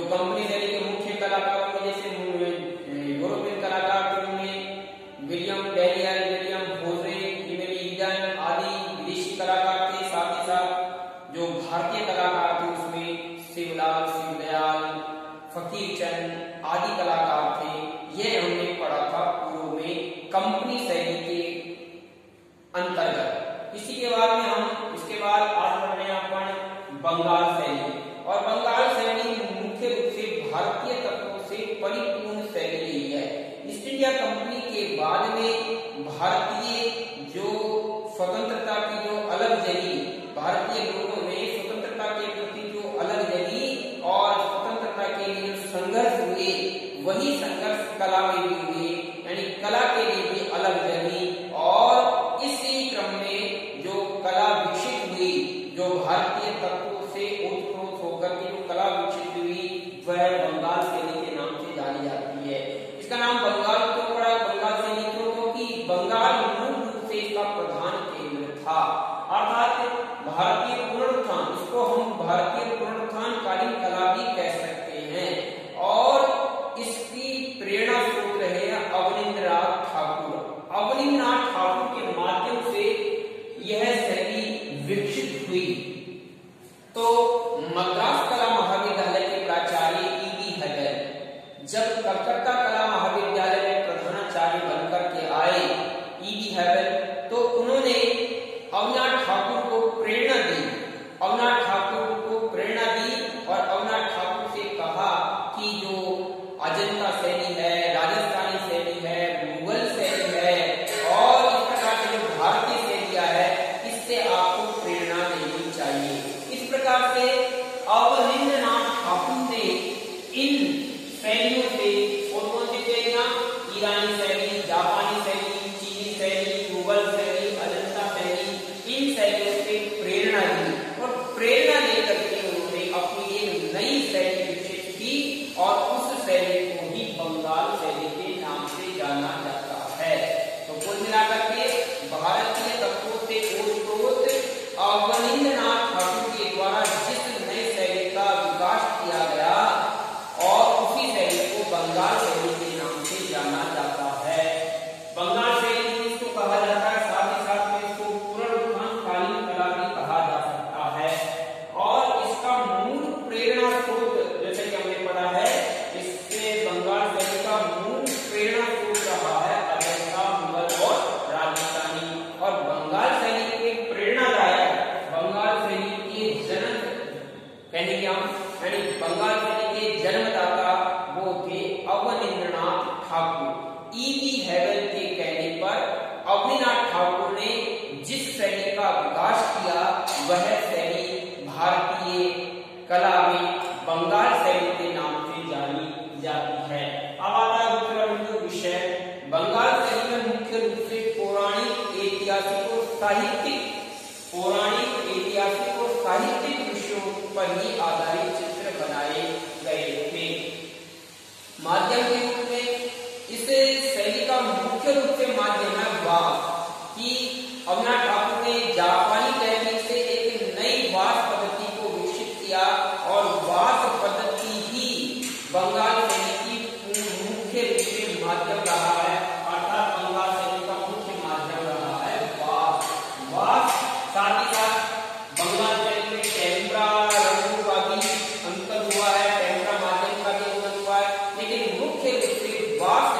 तो कंपनी शैली के मुख्य कलाकारों में जैसे यूरोपियन कलाकार थे उनमें विलियम डेलियर, विलियम होजरे इमेली ईडन आदि विदेशी कलाकार थे। साथ ही साथ जो भारतीय कलाकार थे, उसमें शिवलाल, शिवदयाल, फकीर चंद आदि कलाकार थे। ये हमने पढ़ा था पूर्व में कंपनी शैली के अंतर्गत। इसी के बाद में हम, इसके बाद आज पढ़ रहे अपन बंगाल सारे तत्वों से होकर के जो कला विकसित हुई, वह बंगाल शैली के नाम से जानी जाती है। इसका नाम बंगाल क्यों पड़ा? बंगाल शैली क्यों क्योंकि बंगाल मूल रूप से इसका प्रधान केंद्र था। अर्थात भारतीय इसको हम भारतीय matar माना जाता है। तो कुल मिलाकर के भारतीय तत्वों से अवनिंद्रनाथ जाती है। अब आता है दूसरा बिंदु विषय। बंगाल शैली में मुख्य रूप से पौराणिक ऐतिहासिक और साहित्यिक पौराणिक ऐतिहासिक और साहित्यिक विषयों पर ही आधारित चित्र बनाए गए थे। माध्यम के माध्यम रहा है, अर्थात बंगाल सैनिक का मुख्य माध्यम रहा है, वास। वास साथ ही साथ बंगाल सैनिक में कैमरा रंगू का भी अंतर हुआ है कैमरा माध्यम का भी अंतर हुआ है, लेकिन मुख्य विपरीत वास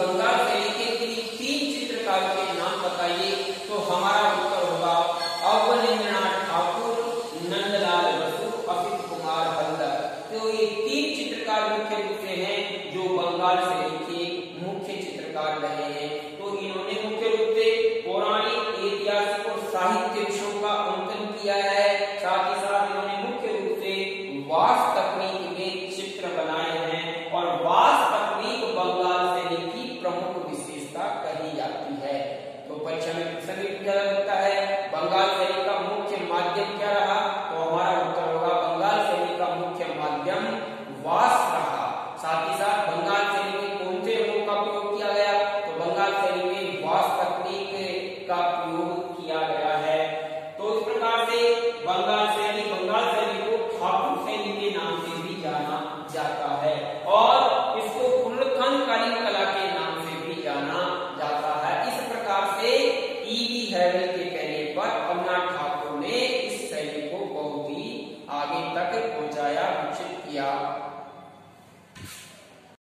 बंगाल शैली के तीन चित्रकारों के नाम बताइए तो हमारा उत्तर होगा अवनिंद्रनाथ ठाकुर, नंदलाल बसु अमित कुमार हल्दर तो ये तीन चित्रकार मुख्य रूप से हैं जो बंगाल शैली के मुख्य चित्रकार रहे हैं। तो इन्होंने मुख्य रूप से पौराणिक, ऐतिहासिक और साहित्य विषयों का अंकन किया है। साथ ही साथ इन्होंने मुख्य रूप से वास्तु तकनीक में चित्र बनाए हैं और वास्तु